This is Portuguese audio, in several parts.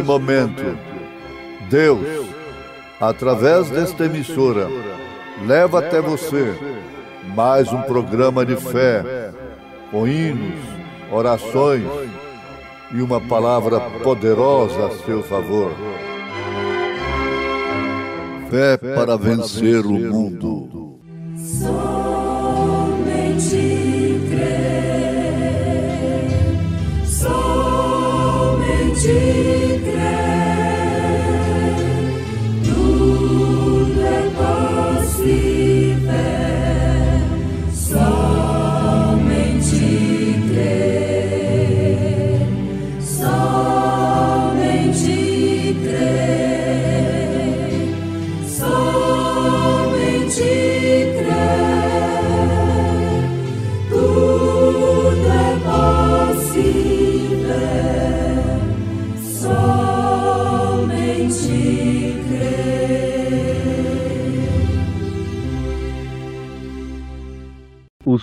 neste momento. Deus, através desta emissora, leva até você mais um programa de fé, com hinos, orações e uma palavra poderosa a seu favor. Fé para vencer o mundo.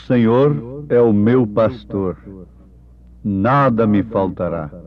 Senhor é o meu pastor, nada me faltará.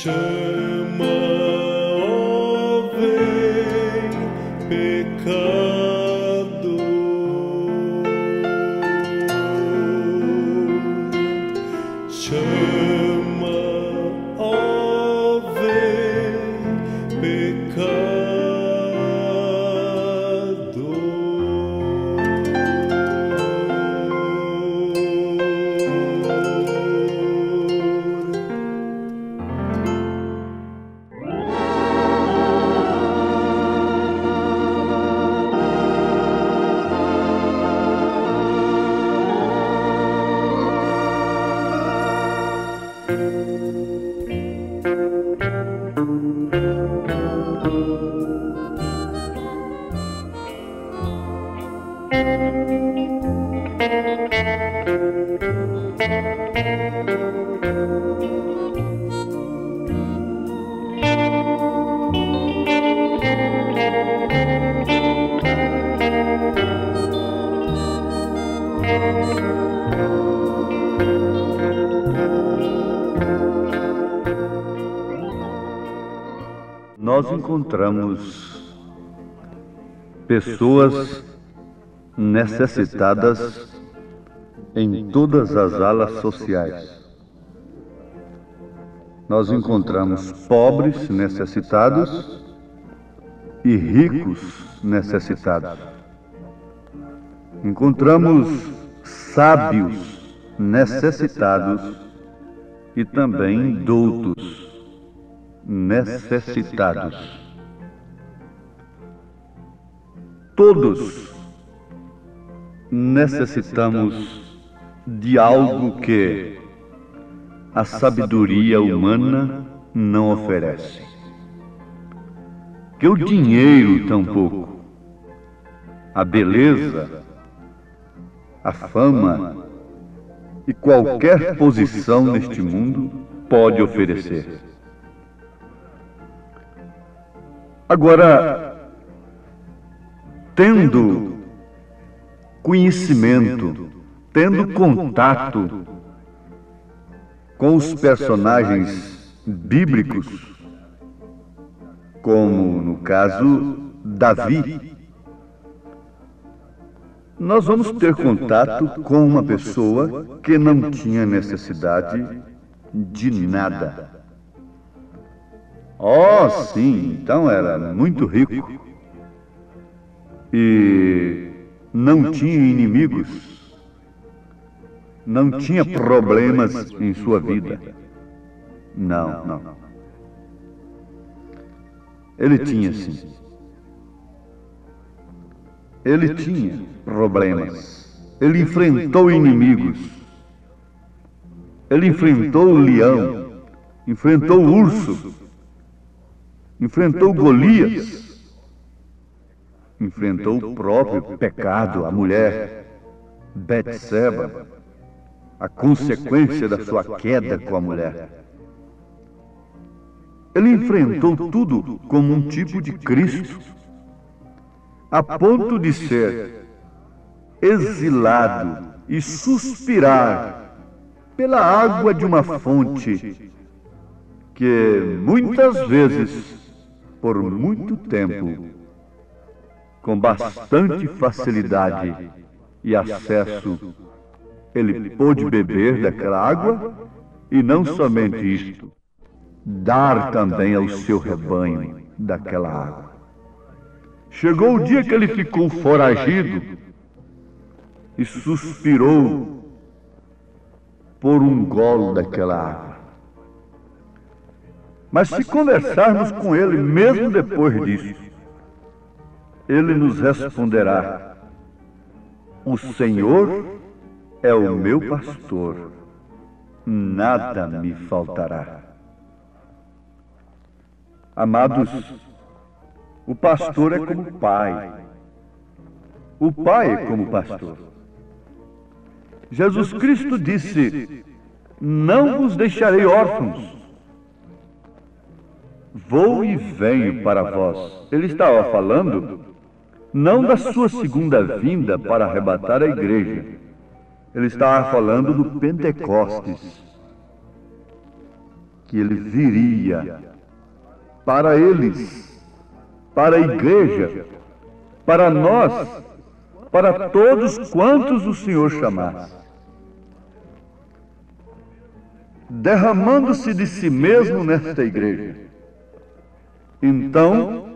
sure Nós encontramos pessoas necessitadas em todas as alas sociais. Nós encontramos pobres necessitados e ricos necessitados. Encontramos sábios necessitados e também doutos necessitados. Todos necessitamos de algo que a sabedoria humana não oferece. Que o dinheiro tampouco, a beleza, a fama e qualquer posição neste mundo pode oferecer. Agora, tendo conhecimento, tendo contato com os personagens bíblicos, como no caso Davi, nós vamos ter contato com uma pessoa que não tinha necessidade de nada. Oh, sim, então era muito rico. E não tinha inimigos. Não tinha problemas em sua vida. Não, não. Ele tinha sim. Ele tinha problemas. Ele enfrentou inimigos. Ele enfrentou o leão, enfrentou o urso, enfrentou Golias, enfrentou o próprio pecado, a mulher Betseba a consequência da sua queda com a mulher. Ele enfrentou tudo como um tipo de Cristo, a ponto de ser exilado e suspirar pela água de uma fonte que muitas vezes, por muito tempo, com bastante facilidade e acesso ele pôde beber daquela água e não somente isto, dar também ao seu rebanho daquela água. Chegou o dia que ele ficou foragido e suspirou por um golo daquela água. Mas se conversarmos com ele mesmo depois disso, ele nos responderá: O Senhor é o meu pastor, nada me faltará. Amados, o pastor é como pai. O pai é como pastor. Jesus Cristo disse: Não vos deixarei órfãos. Vou e venho para vós. Ele estava falando não da sua segunda vinda para arrebatar a igreja. ele estava falando do Pentecostes, que ele viria para eles, para a igreja, para nós, para todos quantos o Senhor chamasse. Derramando-se de si mesmo nesta igreja. Então,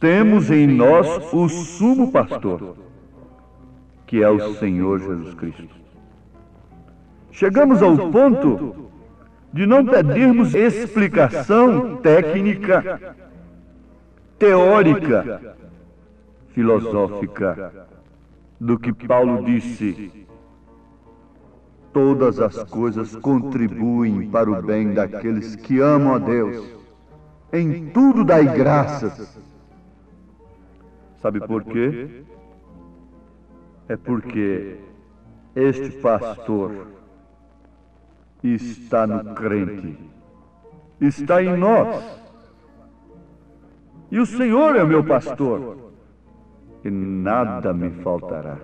temos em nós o sumo pastor que é o Senhor Jesus Cristo. Chegamos ao ponto de não pedirmos explicação técnica, teórica, filosófica do que Paulo disse. Todas as coisas contribuem para o bem daqueles que amam a Deus. Em tudo dai graças. Sabe por quê? é porque este pastor está no crente, está em nós. E o Senhor é meu pastor, e nada me faltará.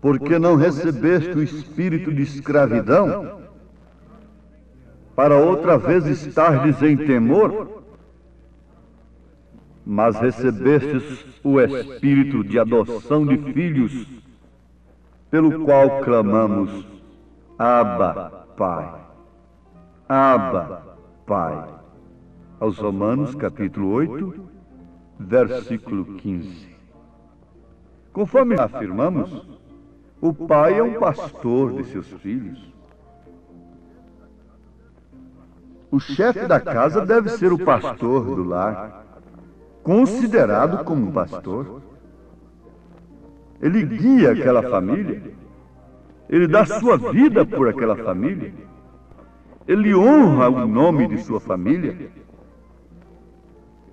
Porque não recebeste o espírito de escravidão? para outra vez estardes em temor, mas recebestes o Espírito de adoção de filhos, pelo qual clamamos, Abba, Pai. Abba, Pai. Aos Romanos, capítulo 8, versículo 15. Conforme afirmamos, o pai é um pastor de seus filhos. O chefe da casa deve ser o pastor do lar, considerado como pastor. Ele guia aquela família, ele dá sua vida por aquela família, ele honra o nome de sua família.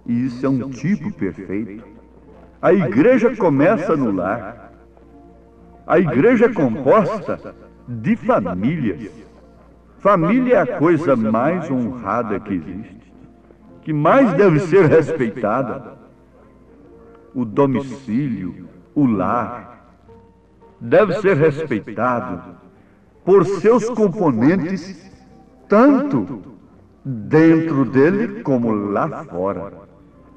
E isso é um tipo perfeito. A igreja começa no lar. A igreja é composta de famílias. Família é a coisa mais honrada que existe, que mais deve ser respeitada. O domicílio, o lar, deve ser respeitado por seus componentes, tanto dentro dele como lá fora.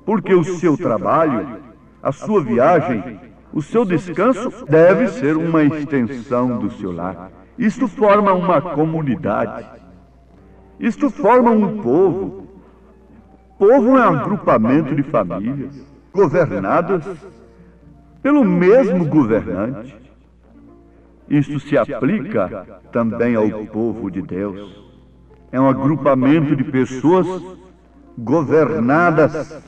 Porque o seu trabalho, a sua viagem, o seu descanso deve ser uma extensão do seu lar. Isto forma uma comunidade. Isto forma um povo. Povo é um agrupamento de famílias governadas pelo mesmo governante. Isto se aplica também ao povo de Deus. É um agrupamento de pessoas governadas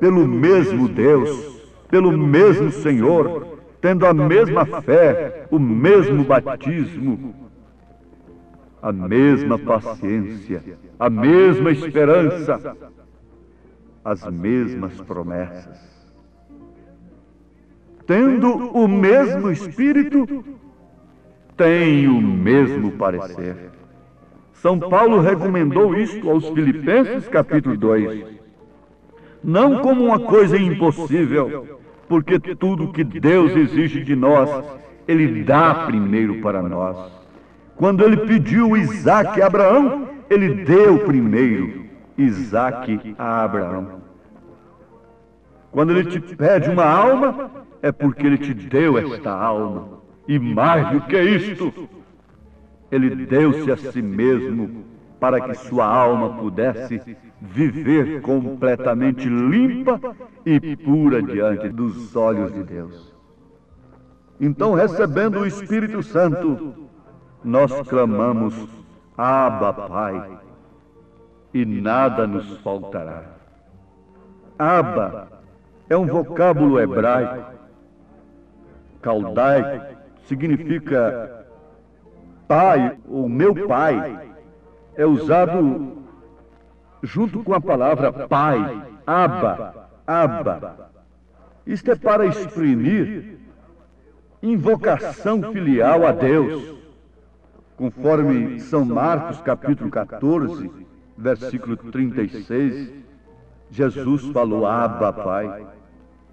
pelo mesmo Deus, pelo mesmo Senhor, tendo a mesma fé, o mesmo batismo, a mesma paciência, a mesma esperança, as mesmas promessas. Tendo o mesmo Espírito, tem o mesmo parecer. São Paulo recomendou isto aos Filipenses, capítulo 2. Não como uma coisa impossível, porque tudo que Deus exige de nós, Ele dá primeiro para nós. Quando Ele pediu Isaac a Abraão, Ele deu primeiro Isaac a Abraão. Quando Ele te pede uma alma, é porque Ele te deu esta alma. E mais do que isto, Ele deu-se a si mesmo para que sua alma pudesse viver completamente limpa e pura diante dos olhos de Deus. Então, recebendo o Espírito Santo, nós clamamos: Abba, Pai, e nada nos faltará. Abba é um vocábulo hebraico, caldaico, significa pai, ou meu pai é usado junto com a palavra pai, aba, aba. Isto é para exprimir invocação filial a Deus, conforme São Marcos capítulo 14, versículo 36, Jesus falou Abba, Pai.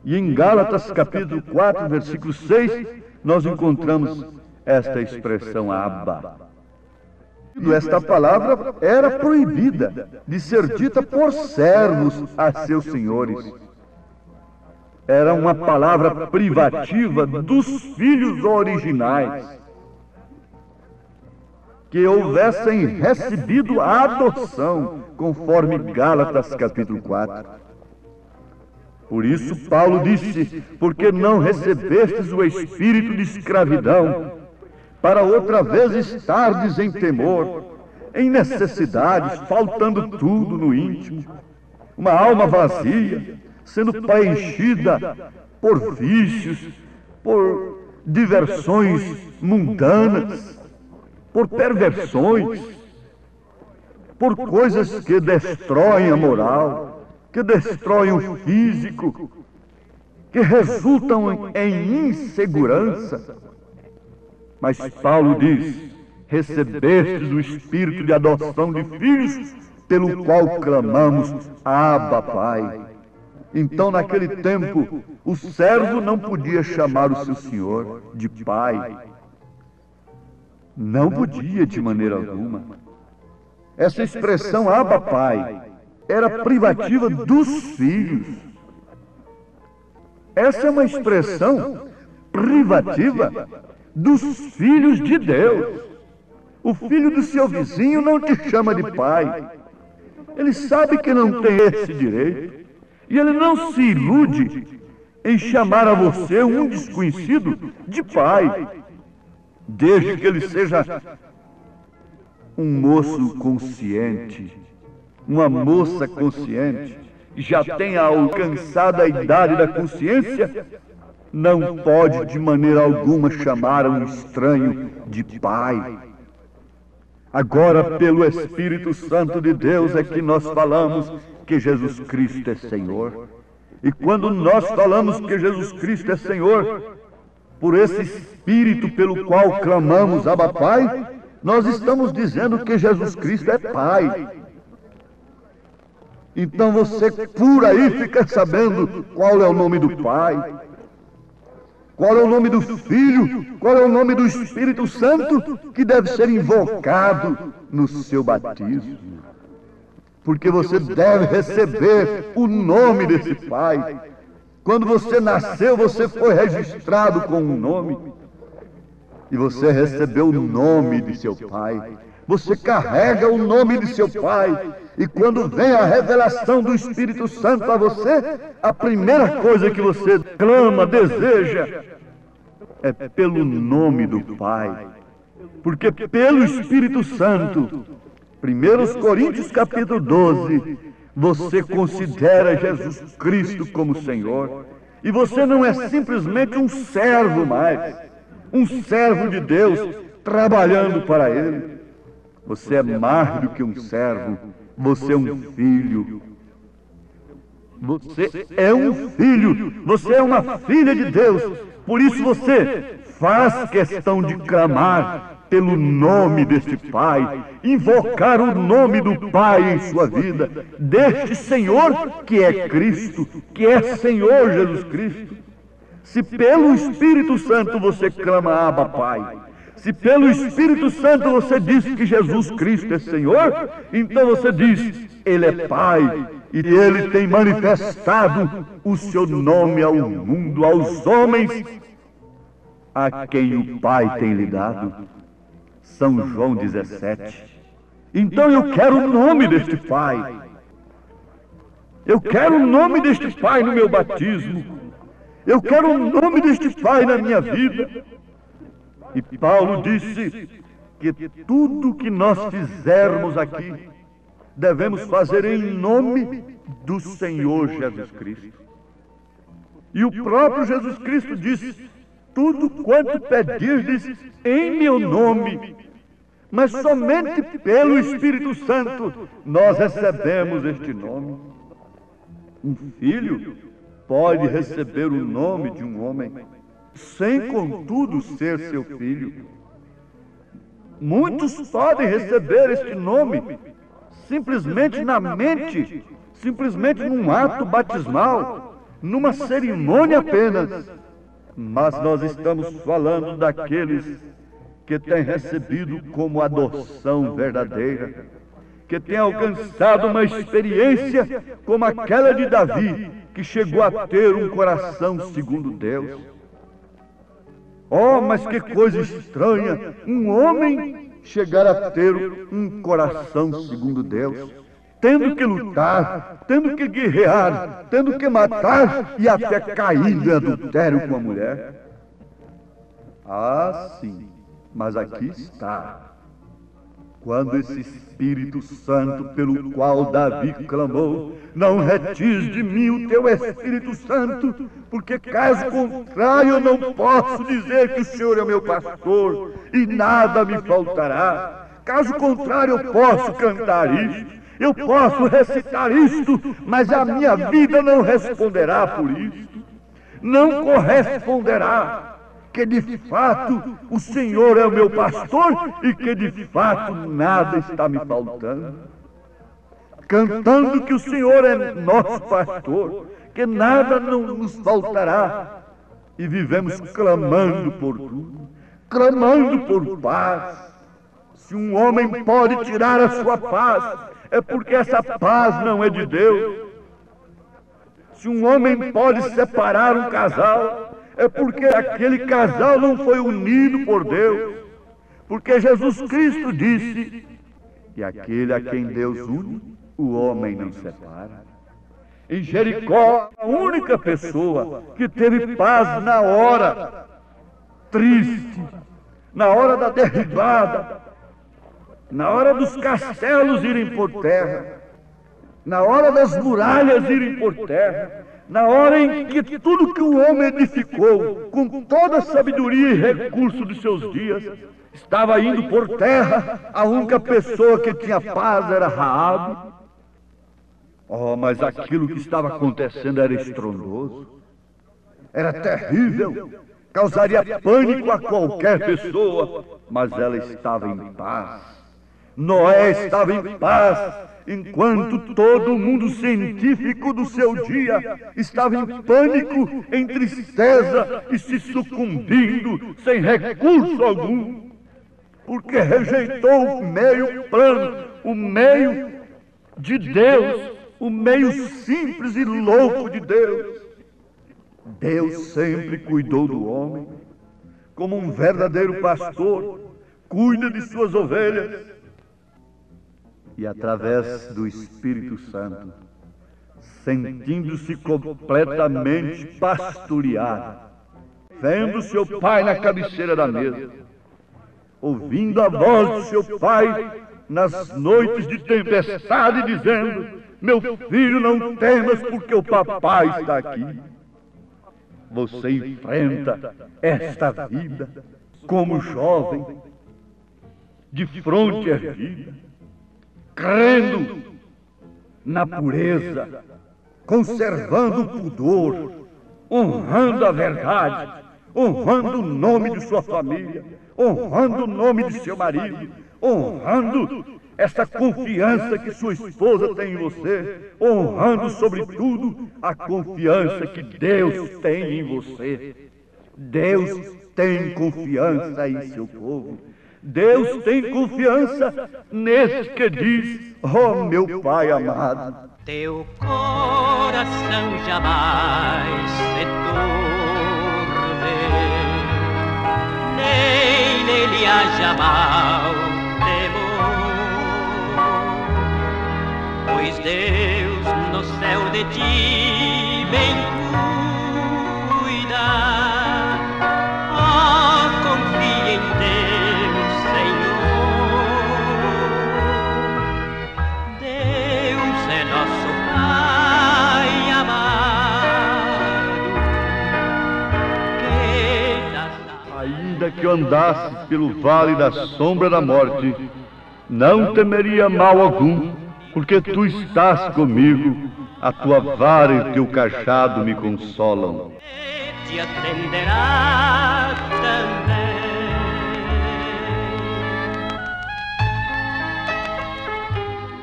E em Gálatas capítulo 4, versículo 6, nós encontramos esta expressão Abba. Esta palavra era proibida de ser dita por servos a seus senhores. Era uma palavra privativa dos filhos originais que houvessem recebido a adoção, conforme Gálatas capítulo 4. Por isso Paulo disse: Porque não recebestes o espírito de escravidão para outra vez estardes em temor, em necessidades, faltando tudo no íntimo, uma alma vazia, sendo preenchida por vícios, por diversões mundanas, por perversões, por coisas que destroem a moral, que destroem o físico, que resultam em insegurança mas Paulo diz: recebestes o espírito de adoção de filhos, pelo qual clamamos, Abba, Pai. Então, naquele tempo, o servo não podia chamar o seu senhor de pai. Não podia de maneira alguma. essa expressão Abba Pai era privativa dos filhos. Essa é uma expressão privativa dos filhos de Deus. O filho do seu vizinho não te chama de pai. Ele sabe que não tem esse direito. E ele não se ilude em chamar a você, um desconhecido, de pai. Desde que ele seja um moço consciente, uma moça consciente, já tenha alcançado a idade da consciência, não pode de maneira alguma chamar um estranho de pai. Agora, pelo Espírito Santo de Deus, é que nós falamos que Jesus Cristo é Senhor. E quando nós falamos que Jesus Cristo é Senhor, por esse Espírito pelo qual clamamos Abba Pai, nós estamos dizendo que Jesus Cristo é Pai. Então você por aí fica sabendo qual é o nome do Pai, qual é o nome do Filho, qual é o nome do Espírito Santo que deve ser invocado no seu batismo. Porque você deve receber o nome desse Pai. Quando você nasceu, você foi registrado com um nome. E você recebeu o nome de seu Pai. Você carrega o nome de seu Pai. E quando vem a revelação do Espírito Santo a você, a primeira coisa que você clama, deseja, é pelo nome do Pai. Porque pelo Espírito Santo 1 Coríntios capítulo 12, você considera Jesus Cristo como Senhor. E você não é simplesmente um servo mais, um servo de Deus trabalhando para Ele. Você é mais do que um servo, você é um filho. Você é um filho, você é uma filha de Deus. Por isso você faz questão de clamar pelo nome deste Pai, invocar o nome do Pai em sua vida, deste Senhor que é Cristo, que é Senhor Jesus Cristo. Se pelo Espírito Santo você clama, Abba Pai, se pelo Espírito Santo você diz que Jesus Cristo é Senhor, então você diz, Ele é Pai, e Ele tem manifestado o seu nome ao mundo, aos homens, a quem o Pai tem lhe dado. São João 17. Então eu quero o nome deste Pai. Eu quero o nome deste Pai no meu batismo. Eu quero o nome deste Pai na minha vida. E Paulo disse que tudo que nós fizermos aqui devemos fazer em nome do Senhor Jesus Cristo. E o próprio Jesus Cristo disse: Tudo quanto pedirdes em meu nome, mas somente pelo Espírito Santo nós recebemos este nome. Um filho pode receber o nome de um homem, sem contudo ser seu filho. Muitos podem receber este nome simplesmente na mente, simplesmente num ato batismal, numa cerimônia apenas. Mas nós estamos falando daqueles que tem recebido como adoção verdadeira, que tem alcançado uma experiência como aquela de Davi, que chegou a ter um coração segundo Deus. Oh, mas que coisa estranha! Um homem chegar a ter um coração segundo Deus, tendo que lutar, tendo que guerrear, tendo que matar e até cair em adultério com a mulher. Ah, sim. Mas aqui está. Quando esse Espírito Santo pelo qual Davi clamou, não retires de mim o teu Espírito Santo, porque caso contrário eu não posso dizer que o Senhor é meu pastor e nada me faltará. Caso contrário eu posso cantar isto, eu posso recitar isto, mas a minha vida não responderá por isto, não corresponderá que de fato o Senhor é o meu pastor e que de fato nada está me faltando. Cantando que o Senhor é nosso pastor, que nada não nos faltará. E vivemos clamando por tudo, clamando por paz, Se um homem pode tirar a sua paz, é porque essa paz não é de Deus. Se um homem pode separar um casal, é porque aquele casal não foi unido por Deus. Porque Jesus Cristo disse que aquele a quem Deus une, o homem não separa. Em Jericó, a única pessoa que teve paz na hora triste, na hora da derribada, na hora dos castelos irem por terra, na hora das muralhas irem por terra, na hora em que tudo que o homem edificou, com toda a sabedoria e recurso dos seus dias, estava indo por terra, a única pessoa que tinha paz era Raabe. Oh, mas aquilo que estava acontecendo era estrondoso, era terrível, causaria pânico a qualquer pessoa, mas ela estava em paz. Noé estava em paz, enquanto todo mundo científico do seu dia estava em pânico, em tristeza e se sucumbindo sem recurso algum, porque rejeitou o meio plano, o meio de Deus, o meio simples e louco de Deus. Deus sempre cuidou do homem, como um verdadeiro pastor cuida de suas ovelhas. E através do Espírito Santo, sentindo-se completamente pastoreado, vendo seu pai na cabeceira da mesa, ouvindo a voz do seu pai nas noites de tempestade, dizendo: Meu filho, não temas, porque o papai está aqui. Você enfrenta esta vida como jovem, de fronte erguida, crendo na pureza, conservando o pudor, honrando a verdade, honrando o nome de sua família, honrando o nome de seu marido, honrando essa confiança que sua esposa tem em você, honrando, sobretudo, a confiança que Deus tem em você. Deus tem confiança em seu povo. Deus tem confiança nesse que diz: Oh, meu Pai amado. Teu coração jamais se turbe, nem nele haja mal temor, pois Deus no céu de ti bem cuida. Ainda que eu andasse pelo vale da sombra da morte, não temeria mal algum, porque tu estás comigo, a tua vara e o teu cajado me consolam. te atenderá também.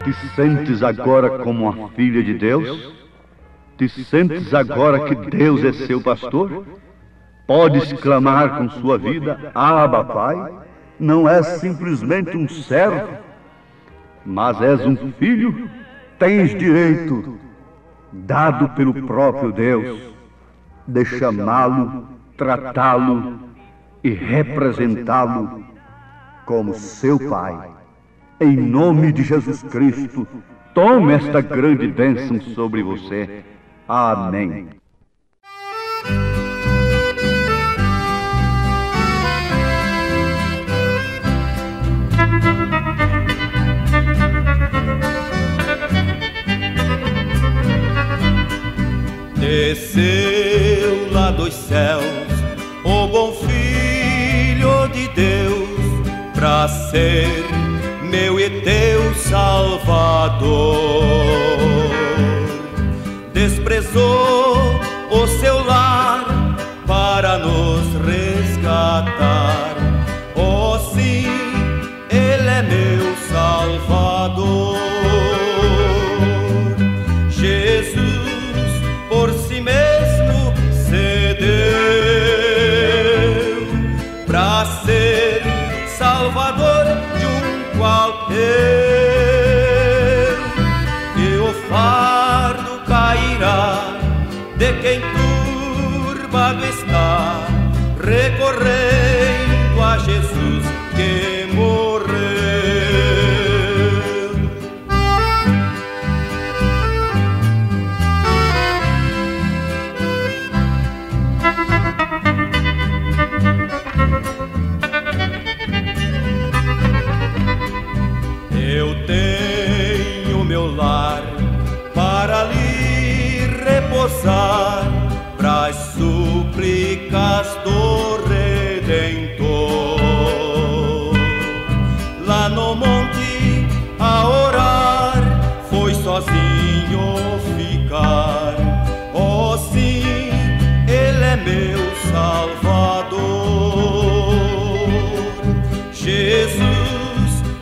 Te sentes agora como uma filha de Deus? Te sentes agora que Deus é seu pastor? Podes clamar com sua vida, Abba, Pai? Não és simplesmente um servo, mas és um filho? Tens direito, dado pelo próprio Deus, de chamá-lo, tratá-lo e representá-lo como seu Pai. Em nome de Jesus Cristo, tome esta grande bênção sobre você. Amém. Desceu lá dos céus o bom Filho de Deus para ser meu e teu Salvador. de que enturbado está.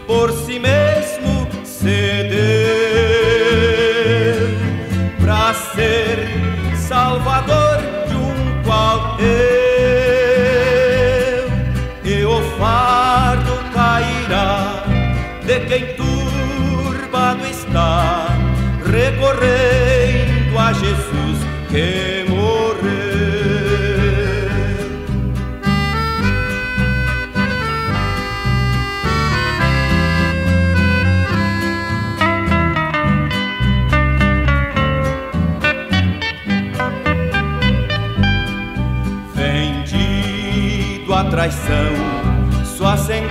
Por si mesmo cedeu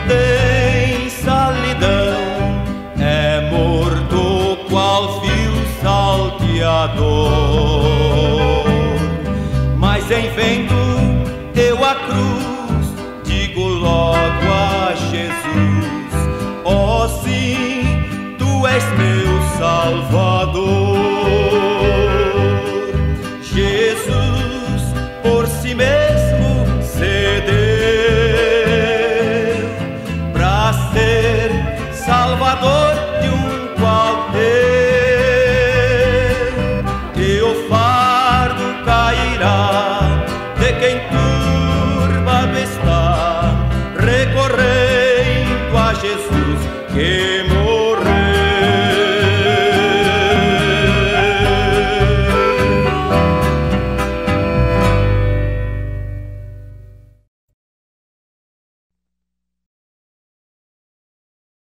sua sentença lhe dão, é morto qual fio salteador. Mas em vendo eu a cruz, digo logo a Jesus: Ó oh, sim, tu és meu Salvador.